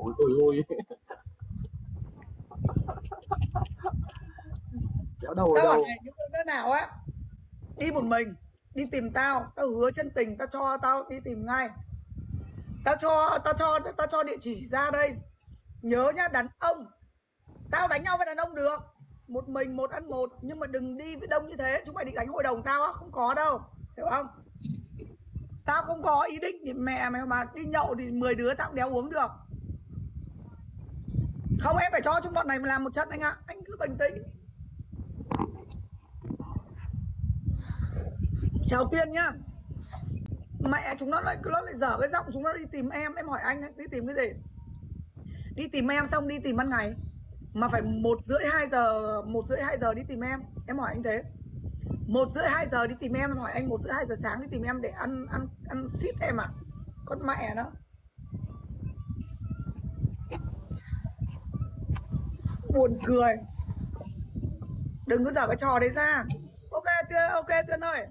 ôi ôi ôi. Kéo đầu tao bảo này những đứa nào á đi một mình đi tìm tao tao hứa chân tình tao cho tao đi tìm ngay. Tao cho tao cho tao cho địa chỉ ra đây. Nhớ nhá đàn ông. Tao đánh nhau với đàn ông được. Một mình một ăn một. Nhưng mà đừng đi với đông như thế. Chúng mày định đánh hội đồng tao á không có đâu. Hiểu không? Tao không có ý định thì mẹ mày mà đi nhậu thì 10 đứa tao đéo uống được không, em phải cho chúng bọn này làm một trận anh ạ. Anh cứ bình tĩnh. Chào tiên nhá. Mẹ chúng nó lại nó lại dở cái giọng chúng nó đi tìm em. Em hỏi anh đi tìm cái gì? Đi tìm em xong đi tìm ban ngày. Mà phải một rưỡi hai giờ, một rưỡi hai giờ đi tìm em. Em hỏi anh thế. Một rưỡi hai giờ đi tìm em em hỏi anh một rưỡi hai giờ sáng đi tìm em để ăn ăn ăn ship em à con mẹ nó. Buồn cười. Đừng có dở cái trò đấy ra. Ok tuyên ok tuyên ơi.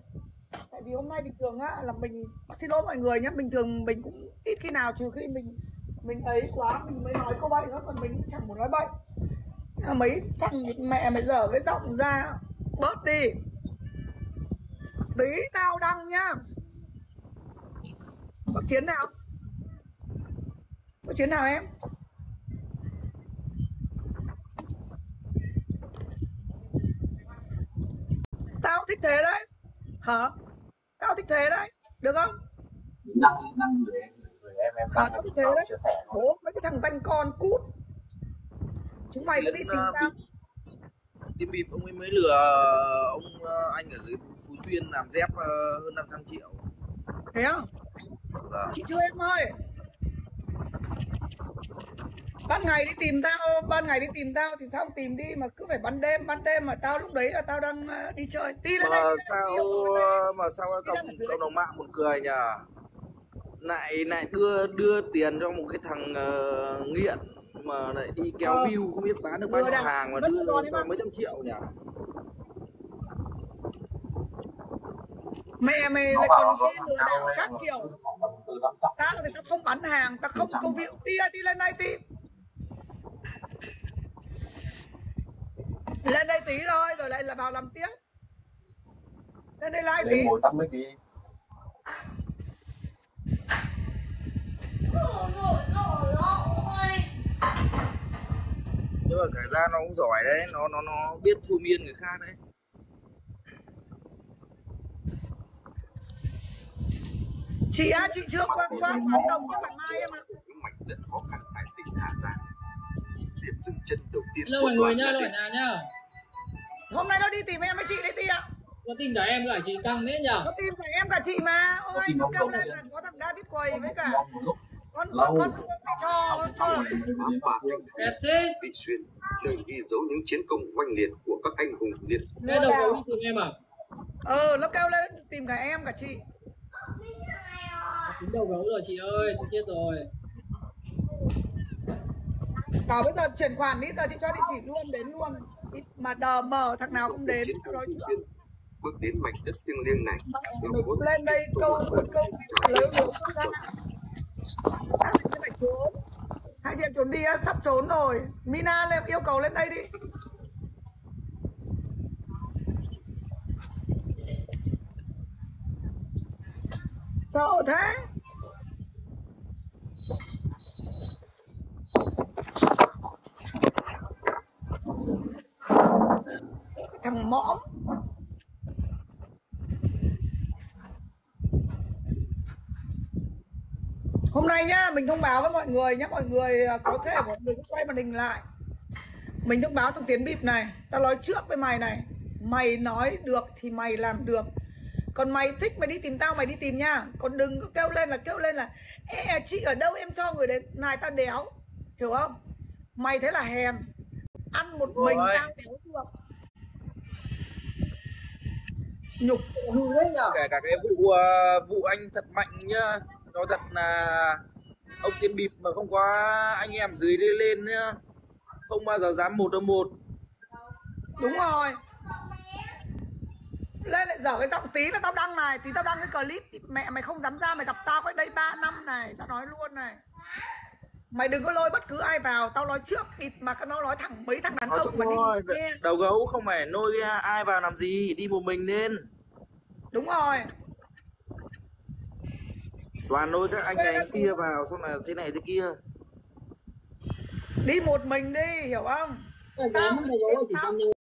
Tại vì hôm nay bình thường á là mình xin lỗi mọi người nhé bình thường mình cũng ít khi nào trừ khi mình mình ấy quá mình mới nói câu bậy thôi còn mình chẳng muốn nói bậy. À, mấy thằng mẹ mày dở cái giọng ra bớt đi. Tí tao đăng nhá. Có chiến nào? Có chiến nào em tao thích thế đấy. Hả? Tao thích thế đấy được không? À, đang tao thích thế đấy. chia sẻ bố mấy cái thằng danh con cút. Chúng mày cứ đi tìm tao bịp Tiến bịp ông ấy mới lừa ông ờ, anh ở dưới Phú Xuyên làm dép ờ, hơn 500 triệu. Thế không Vâng. chị chưa em ơi ban ngày đi tìm tao ban ngày đi tìm tao thì sao không tìm đi mà cứ phải ban đêm ban đêm mà tao lúc đấy là tao đang ờ, đi chơi tí lên mà đây sao ờ, mà sao cộng cộng đồng mạng buồn cười nhỉ lại lại đưa đưa tiền cho một cái thằng ờ, nghiện mà lại đi kéo Ờ. view không biết bán được bao nhiêu hàng mà đưa cho mấy trăm triệu nhỉ mẹ mày lại còn đi lừa đảo các kiểu tao thì tao không bán hàng tao không câu view tia đi lên đây tí lên đây tí thôi rồi lại là vào làm tiếp. Lên đây like tí. ngồi tắt mic đi. Nhưng mà kể ra nó cũng giỏi đấy nó nó nó biết thôi miên người khác đấy. Chị á chị chưa qua qua quán đồng chắc là mai em ạ. những mảnh đất khó khăn tại tỉnh Hà Giang. Điểm dừng chân đầu tiên Hello của mọi người đoàn nhá, là nhá. Hôm nay nó đi tìm em với chị đấy tia Có tin cả em cả chị căng thế nhở? nó tìm cả em cả chị mà ôi tìm nó Công lên là có thằng David quầy với cả con Lâu. con cho cho Đẹp thế. Vị Xuyên, nơi ghi dấu những chiến công oanh liệt của các anh hùng liệt sĩ. Nghe đầu đi tìm em à? ờ nó kêu lên tìm cả em cả chị Tính đầu gấu rồi chị ơi, tôi chết rồi. bảo bây giờ chuyển khoản đi giờ chị cho địa chỉ luôn đến luôn mà đờ mờ thằng nào không đến tao nói Xuyên bước đến mảnh đất thiêng liêng này. mình cũng lên đây câu một câu lấy một câu ra. Tao thì phải trốn. Hai chị em trốn đi á sắp trốn rồi. Mina lên yêu cầu lên đây đi. Sợ thế thằng mõm. Hôm nay nhá mình thông báo với mọi người nhé mọi người à, có thể mọi người quay màn hình lại. Mình thông báo thằng tiến bịp này tao nói trước với mày này mày nói được thì mày làm được. Còn mày thích mày đi tìm tao mày đi tìm nha. Còn đừng có kêu lên là kêu lên là Ê, chị ở đâu em cho người đến này tao đéo. Hiểu không? Mày thế là hèn. Ăn một mình tao đéo được nhục Hù thế nhở? kể cả cái vụ ờ, vụ anh thật mạnh nhá nói thật là ông tiên bịp mà không có anh em dưới đây lên nhá không bao giờ dám một ở một. Đúng rồi. Lên lại dở cái giọng tí là tao đăng này tí tao đăng cái clip thì mẹ mày không dám ra mày gặp tao cách đây 3 năm này tao nói luôn này mày đừng có lôi bất cứ ai vào tao nói trước đi mà nó nói thẳng mấy thằng đàn ông mà đi nghe. đầu gấu không phải nôi ai vào làm gì đi một mình nên. Đúng rồi. Toàn nôi các anh này anh kia vào xong là thế này thế kia. Đi một mình đi hiểu không? Tao